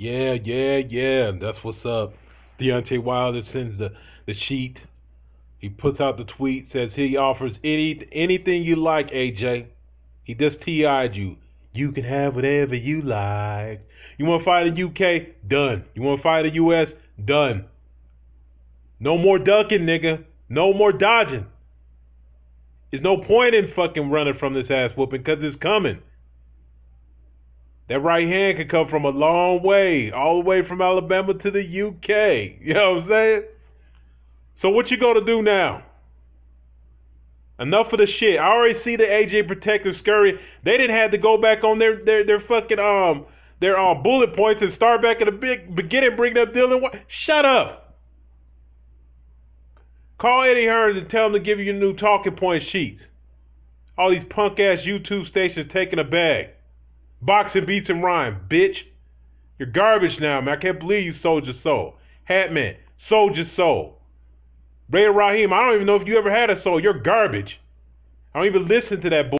Yeah, yeah, yeah. That's what's up. Deontay Wilder sends the, the sheet. He puts out the tweet, says he offers any anything you like, AJ. He just TI'd you. You can have whatever you like. You want to fight in UK? Done. You want to fight in US? Done. No more ducking, nigga. No more dodging. There's no point in fucking running from this ass whooping because it's coming. That right hand could come from a long way, all the way from Alabama to the UK. You know what I'm saying? So what you gonna do now? Enough of the shit. I already see the AJ Protective Scurry. They didn't have to go back on their their, their fucking um their um bullet points and start back at the big beginning, bringing up Dillian Whyte. Shut up. Call Eddie Hearns and tell him to give you new talking point sheets. All these punk ass YouTube stations taking a bag. Boxing beats and rhyme, bitch. You're garbage now, man. I can't believe you sold your soul. Hatman, sold your soul. Ray Raheem, I don't even know if you ever had a soul. You're garbage. I don't even listen to that bull.